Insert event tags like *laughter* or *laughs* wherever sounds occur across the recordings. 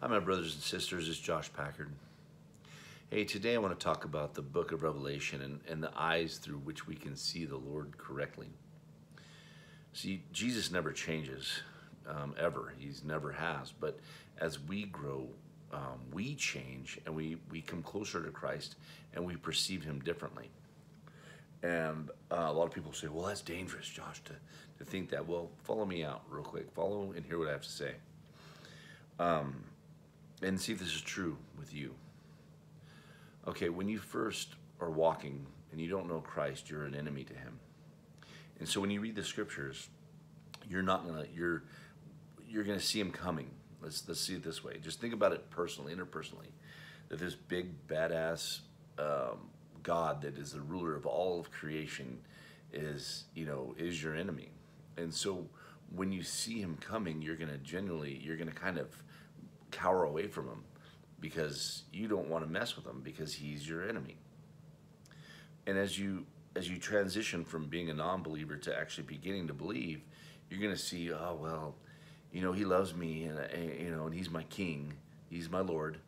Hi, my brothers and sisters. It's Josh Packard. Hey, today I want to talk about the book of Revelation and, and the eyes through which we can see the Lord correctly. See, Jesus never changes, um, ever. He's never has. But as we grow, um, we change and we, we come closer to Christ and we perceive Him differently. And uh, a lot of people say, well, that's dangerous, Josh, to, to think that. Well, follow me out real quick. Follow and hear what I have to say. Um, and see if this is true with you. Okay, when you first are walking and you don't know Christ, you're an enemy to him. And so when you read the scriptures, you're not gonna you're you're gonna see him coming. Let's let's see it this way. Just think about it personally, interpersonally. That this big badass um, God that is the ruler of all of creation is you know is your enemy. And so when you see him coming, you're gonna genuinely you're gonna kind of cower away from him because you don't want to mess with him because he's your enemy. And as you as you transition from being a non-believer to actually beginning to believe, you're going to see, oh well, you know, he loves me and you know, and he's my king, he's my lord.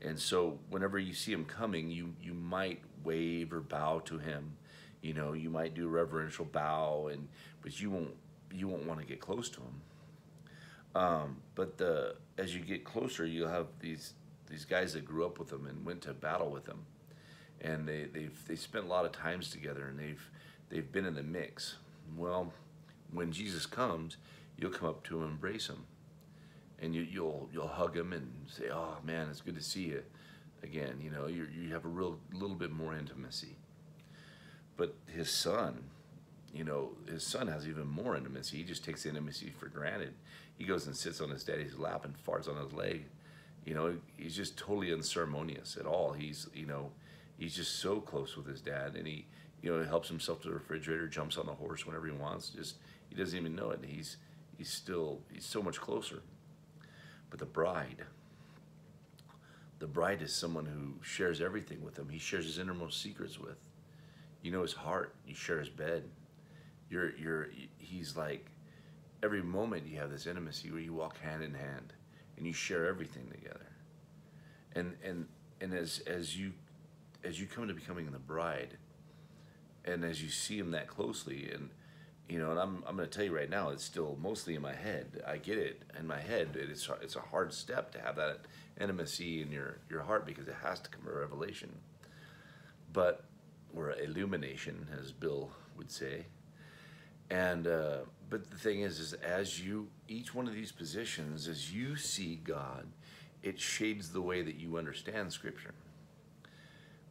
And so whenever you see him coming, you you might wave or bow to him. You know, you might do a reverential bow and but you won't you won't want to get close to him um, but the as you get closer, you'll have these these guys that grew up with them and went to battle with them, and they they've they spent a lot of times together and they've they've been in the mix. Well, when Jesus comes, you'll come up to him, embrace him, and you, you'll you'll hug him and say, "Oh man, it's good to see you." Again, you know, you you have a real little bit more intimacy. But his son, you know, his son has even more intimacy. He just takes intimacy for granted. He goes and sits on his daddy's lap and farts on his leg. You know, he's just totally unceremonious at all. He's, you know, he's just so close with his dad, and he, you know, helps himself to the refrigerator, jumps on the horse whenever he wants. Just he doesn't even know it. He's he's still he's so much closer. But the bride, the bride is someone who shares everything with him. He shares his innermost secrets with. You know his heart. You share his bed you're you're he's like every moment you have this intimacy where you walk hand in hand and you share everything together. And and and as as you as you come to becoming the bride and as you see him that closely and you know and i'm, I'm going to tell you right now it's still mostly in my head. I get it in my head it's it's a hard step to have that intimacy in your your heart because it has to come a revelation. But or illumination as bill would say and uh, but the thing is, is as you each one of these positions, as you see God, it shades the way that you understand Scripture.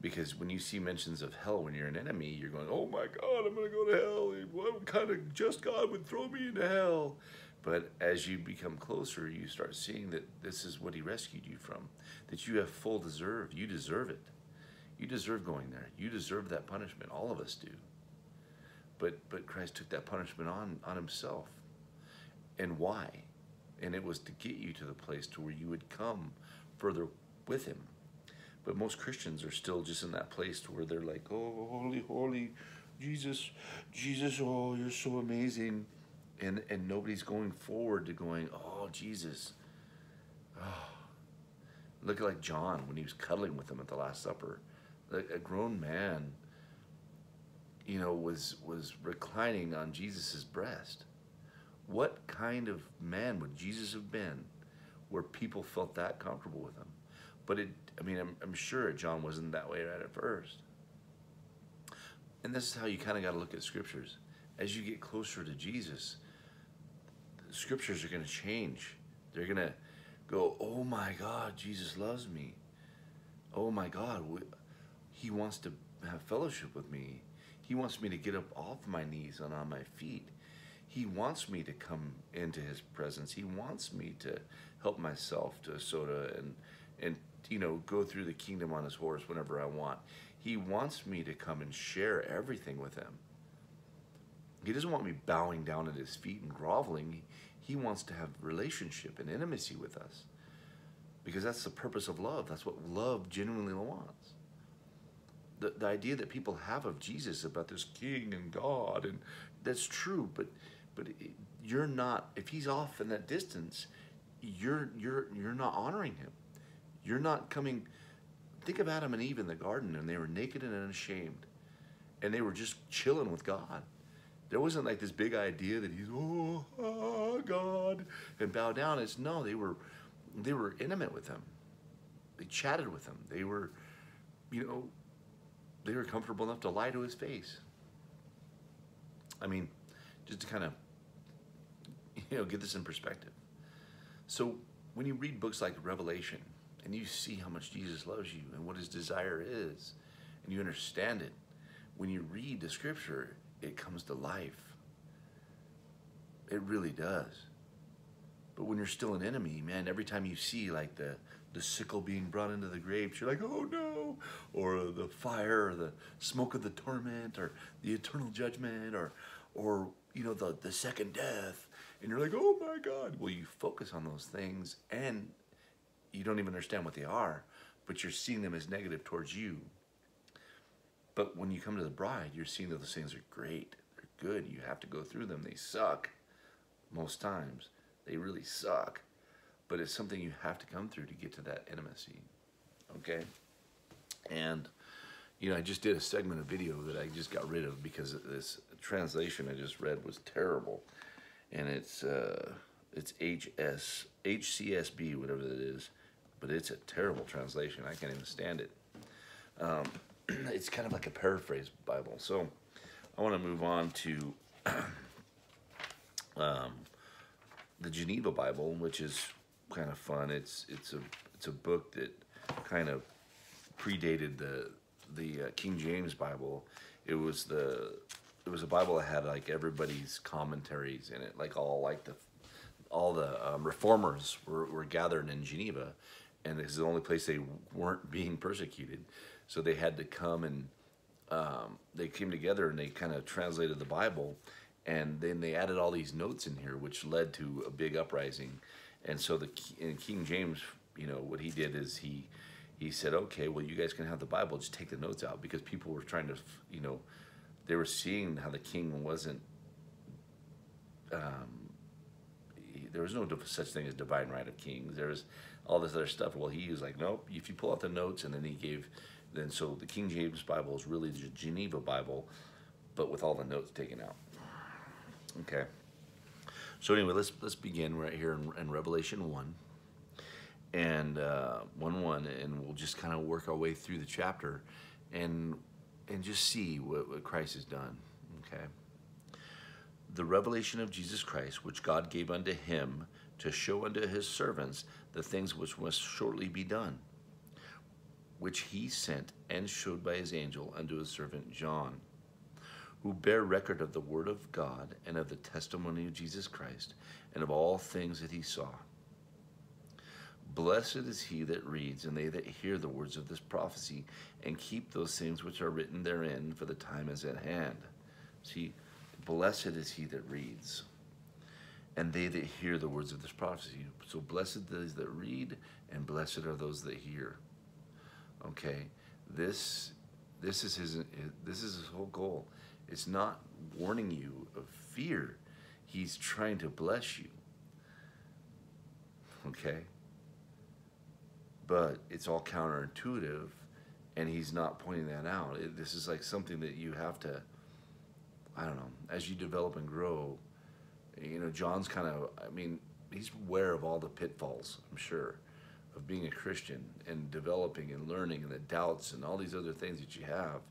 Because when you see mentions of hell when you're an enemy, you're going, "Oh my God, I'm going to go to hell! What kind of just God would throw me into hell?" But as you become closer, you start seeing that this is what He rescued you from. That you have full deserve. You deserve it. You deserve going there. You deserve that punishment. All of us do. But but Christ took that punishment on on himself. And why? And it was to get you to the place to where you would come further with him. But most Christians are still just in that place to where they're like, "Oh, holy, holy Jesus, Jesus, oh, you're so amazing." And and nobody's going forward to going, "Oh, Jesus." Oh. Look at like John when he was cuddling with him at the Last Supper. a grown man you know, was was reclining on Jesus's breast. What kind of man would Jesus have been where people felt that comfortable with him? But it, I mean, I'm, I'm sure John wasn't that way right at first. And this is how you kind of got to look at scriptures. As you get closer to Jesus, scriptures are going to change. They're going to go, oh my God, Jesus loves me. Oh my God, he wants to have fellowship with me. He wants me to get up off my knees and on my feet. He wants me to come into his presence. He wants me to help myself to soda and and you know go through the kingdom on his horse whenever I want. He wants me to come and share everything with him. He doesn't want me bowing down at his feet and groveling. He wants to have relationship and intimacy with us. Because that's the purpose of love. That's what love genuinely wants the, the idea that people have of Jesus about this king and God, and that's true, but but you're not. If he's off in that distance, you're you're you're not honoring him. You're not coming. Think of Adam and Eve in the garden, and they were naked and unashamed, and they were just chilling with God. There wasn't like this big idea that he's oh, oh God and bow down. It's no, they were they were intimate with him. They chatted with him. They were, you know, they were comfortable enough to lie to his face. I mean, just to kind of, you know, get this in perspective. So when you read books like Revelation and you see how much Jesus loves you and what his desire is, and you understand it, when you read the scripture, it comes to life. It really does. But when you're still an enemy, man, every time you see like the the sickle being brought into the grapes, you're like, oh no, or the fire, or the smoke of the torment, or the eternal judgment, or or you know the the second death, and you're like, oh my God. Well, you focus on those things, and you don't even understand what they are, but you're seeing them as negative towards you. But when you come to the bride, you're seeing that those things are great. They're good. You have to go through them. They suck most times. They really suck. But it's something you have to come through to get to that intimacy. Okay? And, you know, I just did a segment of video that I just got rid of because this translation I just read was terrible. And it's, uh, it's HS, HCSB, whatever that is. But it's a terrible translation. I can't even stand it. Um, *clears throat* it's kind of like a paraphrase Bible. So I want to move on to *clears throat* um, the Geneva Bible, which is kind of fun. It's it's a it's a book that kind of predated the the uh, King James Bible. It was the it was a Bible that had like everybody's commentaries in it, like all like the all the um, reformers were, were gathered in Geneva, and this is the only place they weren't being persecuted. So they had to come and um, they came together and they kind of translated the Bible, and then they added all these notes in here, which led to a big uprising. And so the in King James, you know, what he did is he he said, okay, well, you guys can have the Bible, just take the notes out because people were trying to, you know, they were seeing how the king wasn't. Um, there was no such thing as divine right of kings. There was all this other stuff. Well, he was like, nope. If you pull out the notes, and then he gave, then so the King James Bible is really the Geneva Bible, but with all the notes taken out. Okay. So anyway, let's let's begin right here in, in Revelation one, and uh, one one, and we'll just kind of work our way through the chapter, and and just see what, what Christ has done. Okay. The revelation of Jesus Christ, which God gave unto him to show unto his servants the things which must shortly be done, which he sent and showed by his angel unto his servant John who bear record of the word of God and of the testimony of Jesus Christ and of all things that he saw. Blessed is he that reads and they that hear the words of this prophecy and keep those things which are written therein, for the time is at hand. See, blessed is he that reads and they that hear the words of this prophecy. So blessed those that read and blessed are those that hear. Okay, this this is his this is his whole goal it's not warning you of fear. He's trying to bless you. Okay? But it's all counterintuitive, and he's not pointing that out. It, this is like something that you have to, I don't know, as you develop and grow. You know, John's kind of, I mean, he's aware of all the pitfalls, I'm sure, of being a Christian and developing and learning and the doubts and all these other things that you have.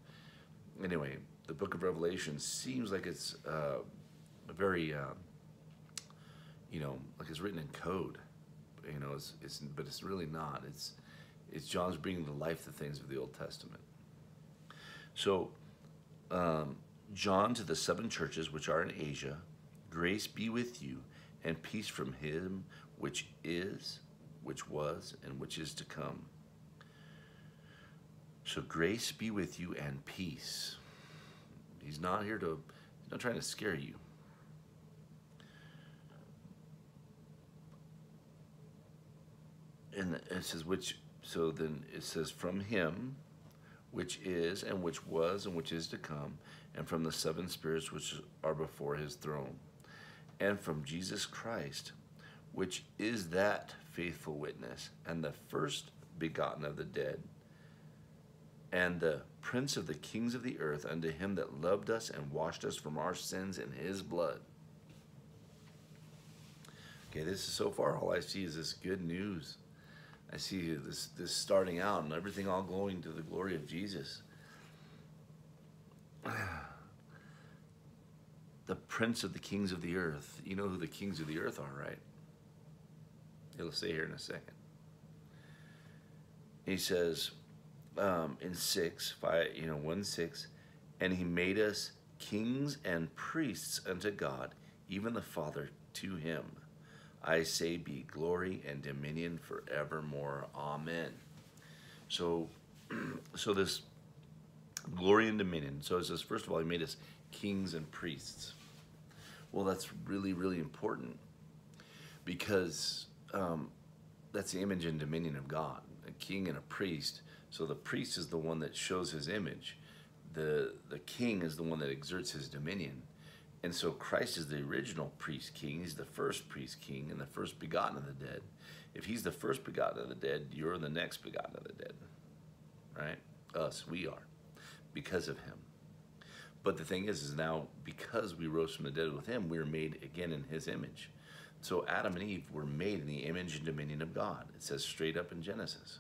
Anyway, the book of Revelation seems like it's uh, very, uh, you know, like it's written in code. You know, it's, it's but it's really not. It's it's John's bringing to life the things of the Old Testament. So, um, John to the seven churches which are in Asia, grace be with you, and peace from him which is, which was, and which is to come. So grace be with you and peace. He's not here to, he's not trying to scare you. And it says, which, so then it says, from him, which is, and which was, and which is to come, and from the seven spirits which are before his throne, and from Jesus Christ, which is that faithful witness, and the first begotten of the dead, and the prince of the kings of the earth, unto him that loved us and washed us from our sins in his blood. Okay, this is so far all I see is this good news. I see this this starting out and everything all going to the glory of Jesus. *sighs* The prince of the kings of the earth. You know who the kings of the earth are, right? He'll say here in a second. He says um, in six, five, you know, one six, and he made us kings and priests unto God, even the Father to him. I say, be glory and dominion forevermore. Amen. So, *clears throat* so this glory and dominion. So it says, first of all, he made us kings and priests. Well, that's really, really important because um, that's the image and dominion of God, a king and a priest. So the priest is the one that shows his image. The, the king is the one that exerts his dominion. And so Christ is the original priest king. He's the first priest king and the first begotten of the dead. If he's the first begotten of the dead, you're the next begotten of the dead. Right? Us, we are. Because of him. But the thing is, is now because we rose from the dead with him, we are made again in his image. So Adam and Eve were made in the image and dominion of God. It says straight up in Genesis.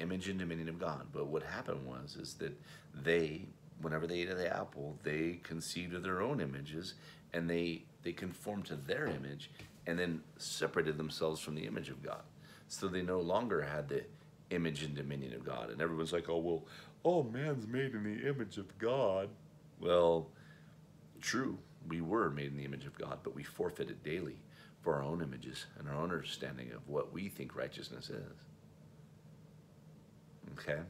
Image and dominion of God. But what happened was is that they, whenever they ate of the apple, they conceived of their own images and they they conformed to their image and then separated themselves from the image of God. So they no longer had the image and dominion of God. And everyone's like, oh well, oh man's made in the image of God. Well, true, we were made in the image of God, but we forfeited daily for our own images and our own understanding of what we think righteousness is. Okay?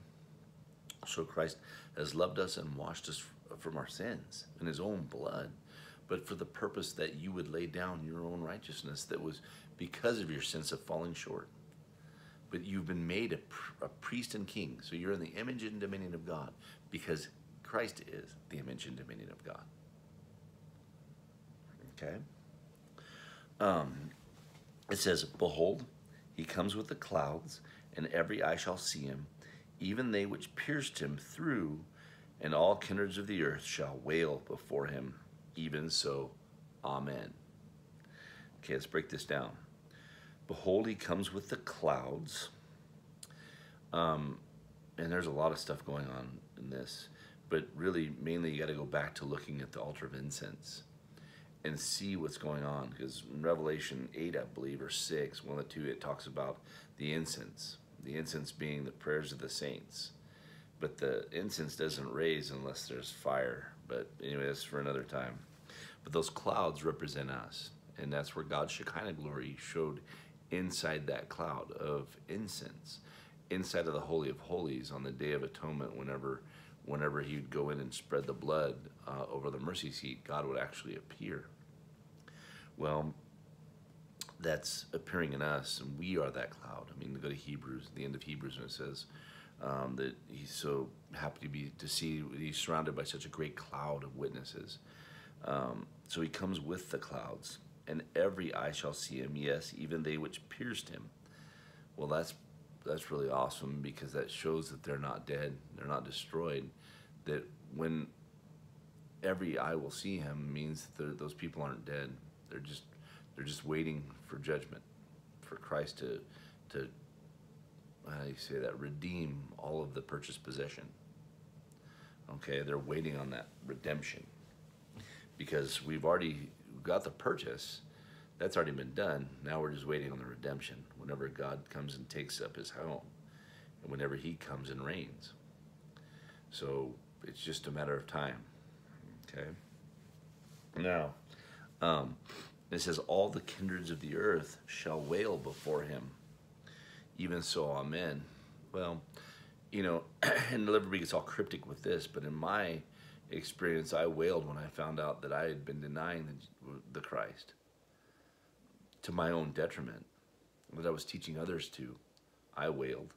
So Christ has loved us and washed us from our sins in his own blood, but for the purpose that you would lay down your own righteousness that was because of your sense of falling short. But you've been made a, a priest and king, so you're in the image and dominion of God because Christ is the image and dominion of God. Okay? Um, it says, Behold, he comes with the clouds, and every eye shall see him, even they which pierced him through, and all kindreds of the earth shall wail before him. Even so, Amen. Okay, let's break this down. Behold, he comes with the clouds. Um, and there's a lot of stuff going on in this, but really, mainly, you got to go back to looking at the altar of incense and see what's going on. Because in Revelation 8, I believe, or 6, one of the two, it talks about the incense. The incense being the prayers of the saints. But the incense doesn't raise unless there's fire. But anyway, that's for another time. But those clouds represent us. And that's where God's Shekinah glory showed inside that cloud of incense. Inside of the Holy of Holies on the Day of Atonement, whenever whenever he would go in and spread the blood uh, over the mercy seat, God would actually appear. Well, that's appearing in us, and we are that cloud. I mean, go to Hebrews, the end of Hebrews, and it says um, that he's so happy to be to see he's surrounded by such a great cloud of witnesses. Um, so he comes with the clouds, and every eye shall see him. Yes, even they which pierced him. Well, that's that's really awesome because that shows that they're not dead, they're not destroyed. That when every eye will see him means that those people aren't dead. They're just they're just waiting for judgment, for Christ to to how do you say that redeem all of the purchased possession. Okay, they're waiting on that redemption because we've already got the purchase that's already been done. Now we're just waiting on the redemption. Whenever God comes and takes up his home, and whenever he comes and reigns. So it's just a matter of time. Okay. Now, um, it says, All the kindreds of the earth shall wail before him. Even so, amen. Well, you know, *clears throat* and everybody gets all cryptic with this, but in my experience, I wailed when I found out that I had been denying the, the Christ to my own detriment, that I was teaching others to, I wailed.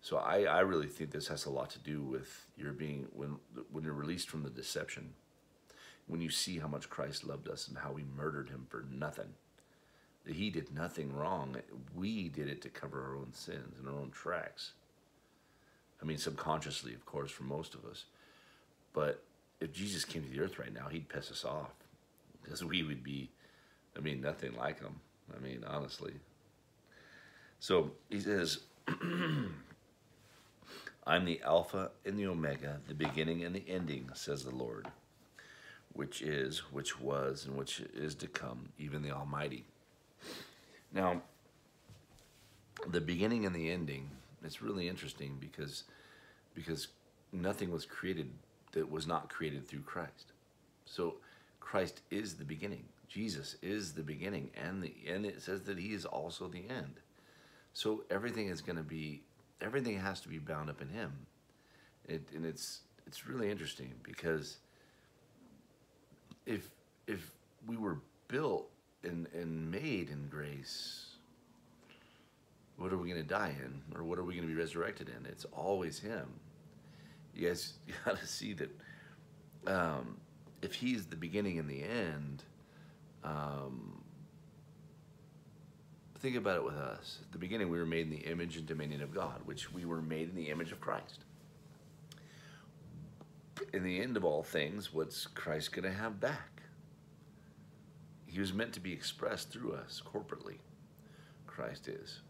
So I, I really think this has a lot to do with your being when when you're released from the deception, when you see how much Christ loved us and how we murdered him for nothing, that he did nothing wrong. We did it to cover our own sins and our own tracks. I mean, subconsciously, of course, for most of us. But if Jesus came to the earth right now, he'd piss us off *laughs* because we would be, I mean, nothing like him. I mean, honestly. So he says, *clears throat* I'm the Alpha and the Omega, the beginning and the ending, says the Lord, which is, which was, and which is to come, even the Almighty. Now, the beginning and the ending, it's really interesting because because nothing was created that was not created through Christ. So Christ is the beginning. Jesus is the beginning and the and it says that he is also the end. So everything is going to be everything has to be bound up in him. It, and it's it's really interesting because if if we were built and and made in grace, what are we going to die in, or what are we going to be resurrected in? It's always him. You guys *laughs* got to see that um, if he's the beginning and the end. Um, think about it with us. At the beginning, we were made in the image and dominion of God, which we were made in the image of Christ. In the end of all things, what's Christ going to have back? He was meant to be expressed through us corporately. Christ is.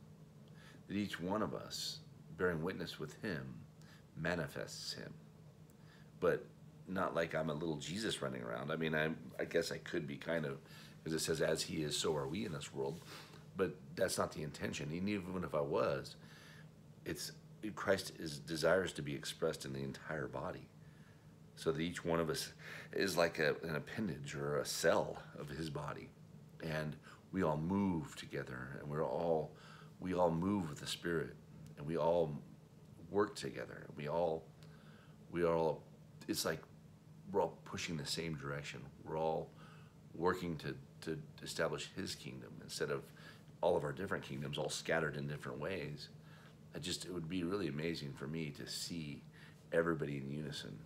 That each one of us, bearing witness with Him, manifests Him. But not like I'm a little Jesus running around. I mean, I, I guess I could be kind of, because it says, as He is, so are we in this world. But that's not the intention. And even if I was, it's Christ is desires to be expressed in the entire body so that each one of us is like a, an appendage or a cell of his body. And we all move together and we're all we all move with the spirit and we all work together. We all we all it's like we're all pushing the same direction. We're all working to to establish his kingdom instead of all of our different kingdoms all scattered in different ways. I just it would be really amazing for me to see everybody in unison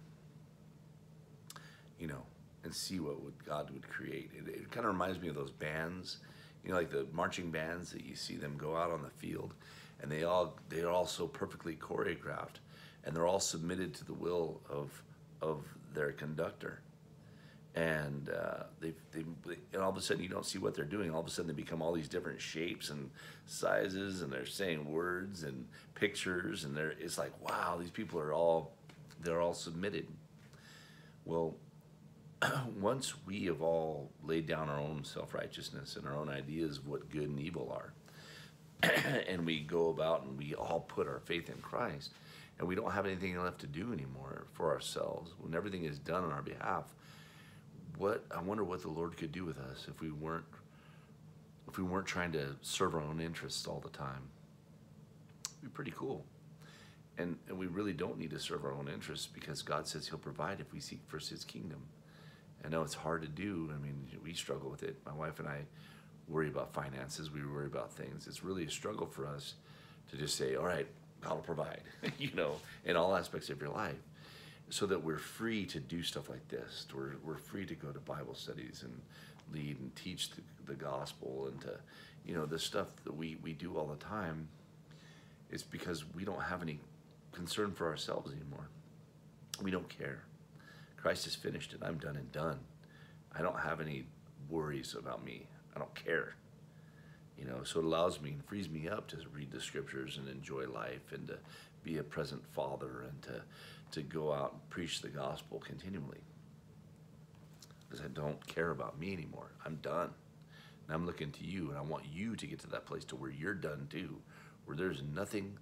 you know, and see what would God would create. It, it kind of reminds me of those bands, you know, like the marching bands that you see them go out on the field, and they all they're all so perfectly choreographed, and they're all submitted to the will of of their conductor. And uh, they, they, and all of a sudden you don't see what they're doing. All of a sudden they become all these different shapes and sizes, and they're saying words and pictures, and they're it's like wow, these people are all they're all submitted. Well, *clears throat* once we have all laid down our own self righteousness and our own ideas of what good and evil are, *clears throat* and we go about and we all put our faith in Christ, and we don't have anything left to do anymore for ourselves, when everything is done on our behalf, what I wonder what the Lord could do with us if we weren't if we weren't trying to serve our own interests all the time. It'd be pretty cool. And, and we really don't need to serve our own interests because God says He'll provide if we seek first His kingdom. I know it's hard to do. I mean, we struggle with it. My wife and I worry about finances. We worry about things. It's really a struggle for us to just say, all right, God will provide, *laughs* you know, in all aspects of your life. So that we're free to do stuff like this. We're, we're free to go to Bible studies and lead and teach the, the gospel and to, you know, the stuff that we, we do all the time. It's because we don't have any concern for ourselves anymore. We don't care. Christ has finished it. I'm done and done. I don't have any worries about me. I don't care. You know, so it allows me and frees me up to read the scriptures and enjoy life and to be a present father and to, to go out and preach the gospel continually. Because I don't care about me anymore. I'm done. And I'm looking to you and I want you to get to that place to where you're done too, where there's nothing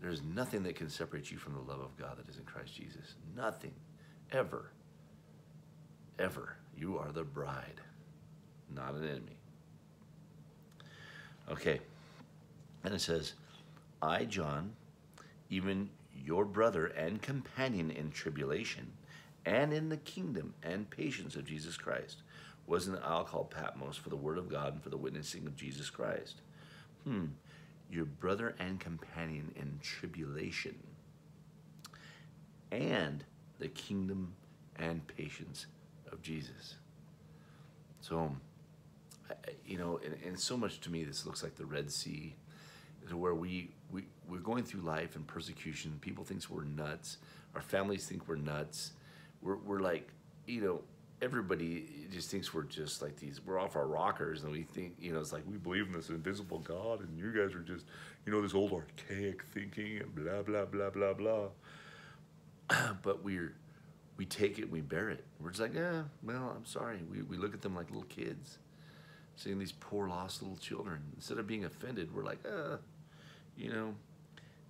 there's nothing that can separate you from the love of God that is in Christ Jesus. Nothing ever, ever. You are the bride, not an enemy. Okay. And it says, I, John, even your brother and companion in tribulation and in the kingdom and patience of Jesus Christ, was in the isle called Patmos for the word of God and for the witnessing of Jesus Christ. Hmm. Your brother and companion in tribulation and the kingdom and patience of Jesus. So you know, and, and so much to me, this looks like the Red Sea, to where we, we, we're going through life and persecution. People think we're nuts. Our families think we're nuts. We're, we're like, you know, everybody just thinks we're just like these, we're off our rockers and we think, you know, it's like we believe in this invisible God and you guys are just, you know, this old archaic thinking and blah, blah, blah, blah, blah. *clears throat* but we're, we take it, we bear it. We're just like, yeah, well, I'm sorry. We, we look at them like little kids, seeing these poor lost little children. Instead of being offended, we're like, uh, you know,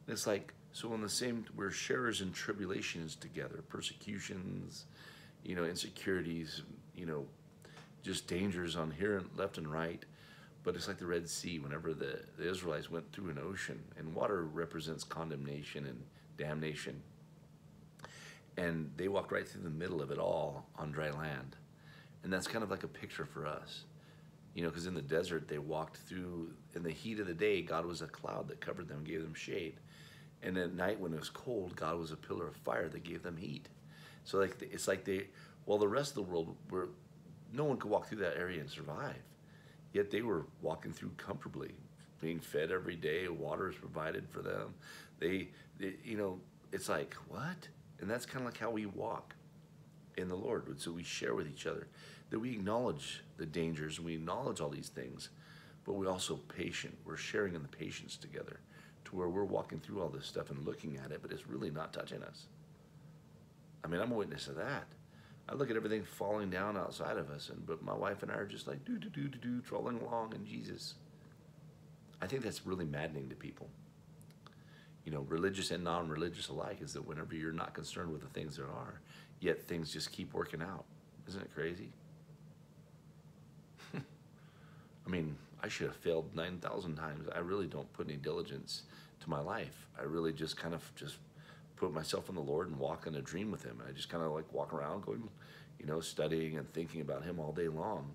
it's like, so in the same, we're sharers in tribulations together, persecutions, you know, insecurities, you know, just dangers on here and left and right. But it's like the Red Sea, whenever the, the Israelites went through an ocean, and water represents condemnation and damnation. And they walked right through the middle of it all on dry land. And that's kind of like a picture for us. You know, because in the desert, they walked through, in the heat of the day, God was a cloud that covered them, gave them shade. And at night, when it was cold, God was a pillar of fire that gave them heat. So like it's like they, well, the rest of the world were, no one could walk through that area and survive. Yet they were walking through comfortably, being fed every day. Water is provided for them. They, they you know, it's like what? And that's kind of like how we walk in the Lord. So we share with each other that we acknowledge the dangers and we acknowledge all these things, but we're also patient. We're sharing in the patience together to where we're walking through all this stuff and looking at it, but it's really not touching us. I mean, I'm a witness of that. I look at everything falling down outside of us, and but my wife and I are just like do do do do do trolling along in Jesus. I think that's really maddening to people. You know, religious and non-religious alike is that whenever you're not concerned with the things there are, yet things just keep working out. Isn't it crazy? *laughs* I mean, I should have failed 9,000 times. I really don't put any diligence to my life. I really just kind of just put myself in the Lord and walk in a dream with Him. I just kind of like walk around going, you know, studying and thinking about Him all day long.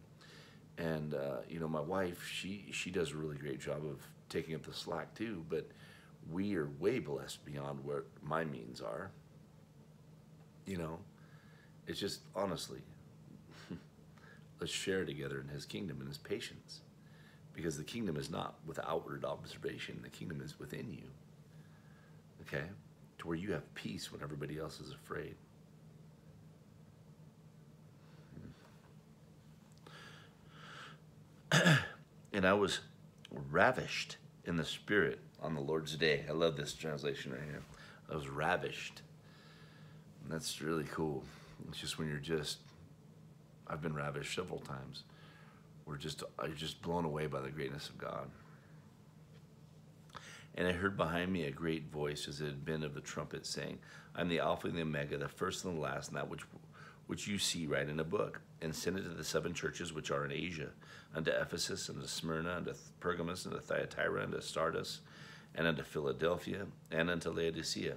And uh, you know, my wife, she she does a really great job of taking up the slack too. But we are way blessed beyond what my means are. You know, it's just honestly, *laughs* let's share together in His kingdom and His patience, because the kingdom is not with outward observation. The kingdom is within you. Okay to where you have peace when everybody else is afraid. Hmm. *clears throat* and I was ravished in the spirit on the Lord's day. I love this translation right here. I was ravished. And that's really cool. It's just when you're just, I've been ravished several times. We're just, I'm just blown away by the greatness of God. And I heard behind me a great voice, as it had been of the trumpet, saying, I'm the Alpha and the Omega, the first and the last, and that which, which you see right in a book. And send it to the seven churches which are in Asia, unto Ephesus, and to Smyrna, and to Pergamos, and to Thyatira, and to Sardis, and unto Philadelphia, and unto Laodicea.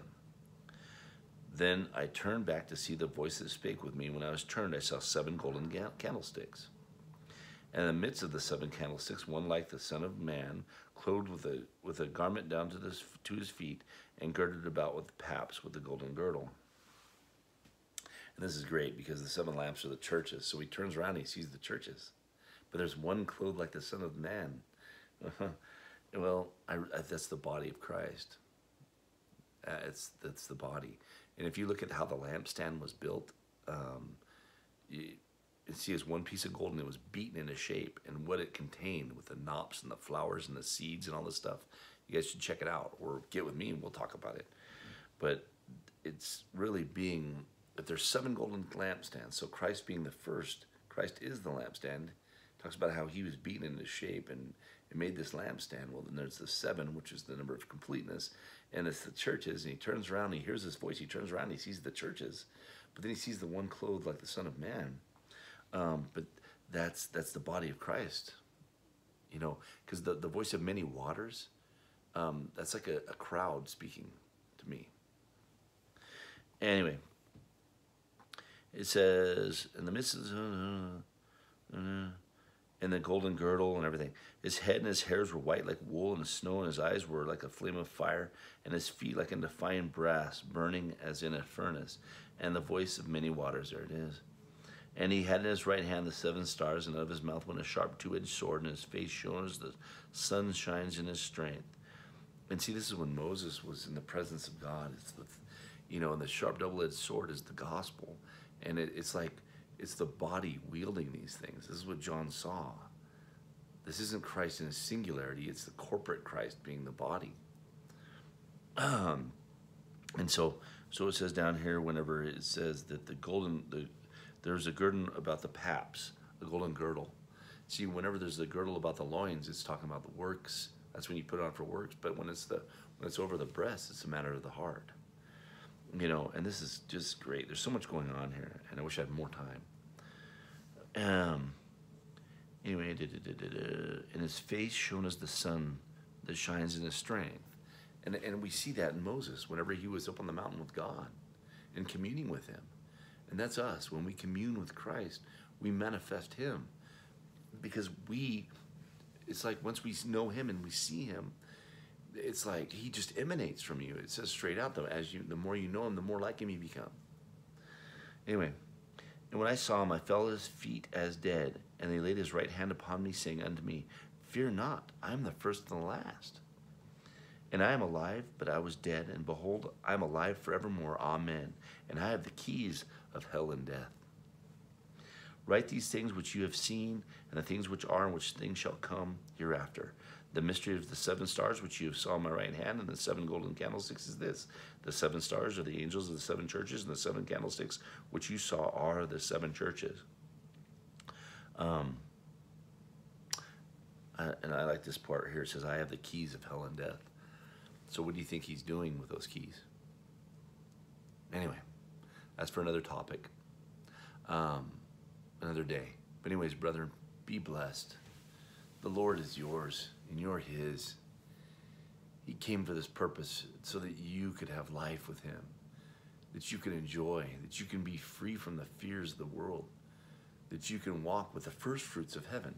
Then I turned back to see the voice that spake with me. When I was turned, I saw seven golden candlesticks. And in the midst of the seven candlesticks, one like the Son of Man, clothed with a with a garment down to this to his feet, and girded about with paps with a golden girdle. And this is great because the seven lamps are the churches. So he turns around and he sees the churches, but there's one clothed like the Son of Man. *laughs* well, I, that's the body of Christ. Uh, it's that's the body. And if you look at how the lampstand was built, um, you, see as one piece of gold and it was beaten into shape and what it contained with the knops and the flowers and the seeds and all this stuff. You guys should check it out or get with me and we'll talk about it. But it's really being that there's seven golden lampstands. So Christ being the first, Christ is the lampstand. Talks about how he was beaten into shape and it made this lampstand. Well, then there's the seven, which is the number of completeness, and it's the churches. And he turns around, he hears this voice. He turns around, he sees the churches, but then he sees the one clothed like the Son of Man um, but that's that's the body of Christ, you know, because the, the voice of many waters, um, that's like a, a crowd speaking to me. Anyway, it says in the midst of uh, uh, and the golden girdle and everything. His head and his hairs were white like wool and the snow, and his eyes were like a flame of fire, and his feet like unto fine brass, burning as in a furnace, and the voice of many waters. There it is And he had in his right hand the seven stars, and out of his mouth went a sharp two edged sword, and his face shone as the sun shines in his strength. And see, this is when Moses was in the presence of God. It's the, you know, and the sharp double edged sword is the gospel. And it, it's like, it's the body wielding these things. This is what John saw. This isn't Christ in a singularity, it's the corporate Christ being the body. Um, *clears throat* and so, so it says down here, whenever it says that the golden, the there's a girdle about the paps, the golden girdle. See, whenever there's a girdle about the loins, it's talking about the works. That's when you put it on for works. But when it's the when it's over the breast, it's a matter of the heart. You know, and this is just great. There's so much going on here, and I wish I had more time. Um. Anyway, da, da, da, and his face shone as the sun that shines in his strength. And, and we see that in Moses whenever he was up on the mountain with God and communing with him. And that's us. When we commune with Christ, we manifest Him. Because we, it's like once we know Him and we see Him, it's like He just emanates from you. It says straight out, though, as you, the more you know Him, the more like Him you become. Anyway, and when I saw Him, I fell at His feet as dead, and He laid His right hand upon me, saying unto me, Fear not, I am the first and the last. And I am alive, but I was dead, and behold, I am alive forevermore. Amen. And I have the keys of hell and death. Write these things which you have seen, and the things which are, and which things shall come hereafter. The mystery of the seven stars which you saw in my right hand, and the seven golden candlesticks is this: the seven stars are the angels of the seven churches, and the seven candlesticks which you saw are the seven churches. Um, and I like this part here. It says, "I have the keys of hell and death." So, what do you think he's doing with those keys? Anyway. That's for another topic, um, another day. But, anyways, brethren, be blessed. The Lord is yours and you're His. He came for this purpose so that you could have life with Him, that you can enjoy, that you can be free from the fears of the world, that you can walk with the first fruits of heaven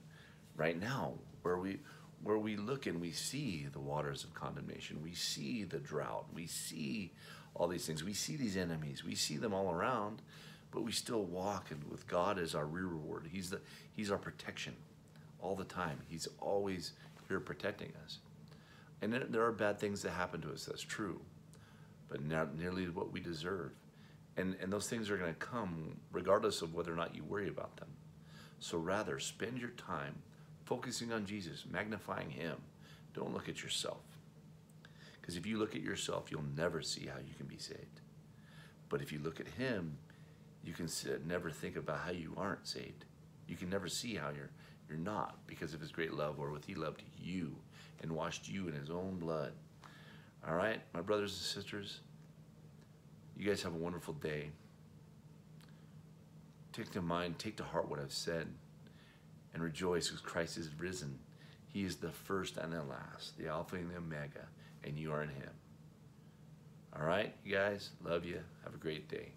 right now, where we where we look and we see the waters of condemnation, we see the drought, we see all these things. We see these enemies, we see them all around, but we still walk and with God as our reward. He's the He's our protection all the time. He's always here protecting us. And there are bad things that happen to us. That's true, but not nearly what we deserve. And and those things are going to come regardless of whether or not you worry about them. So rather, spend your time focusing on Jesus, magnifying Him. Don't look at yourself. Because if you look at yourself, you'll never see how you can be saved. But if you look at Him, you can never think about how you aren't saved. You can never see how you're you're not because of His great love, wherewith He loved you and washed you in His own blood. All right, my brothers and sisters, you guys have a wonderful day. Take to mind, take to heart what I've said, and rejoice because Christ is risen. He is the first and the last, the Alpha and the Omega and you are in Him. All right, you guys, love you. Have a great day.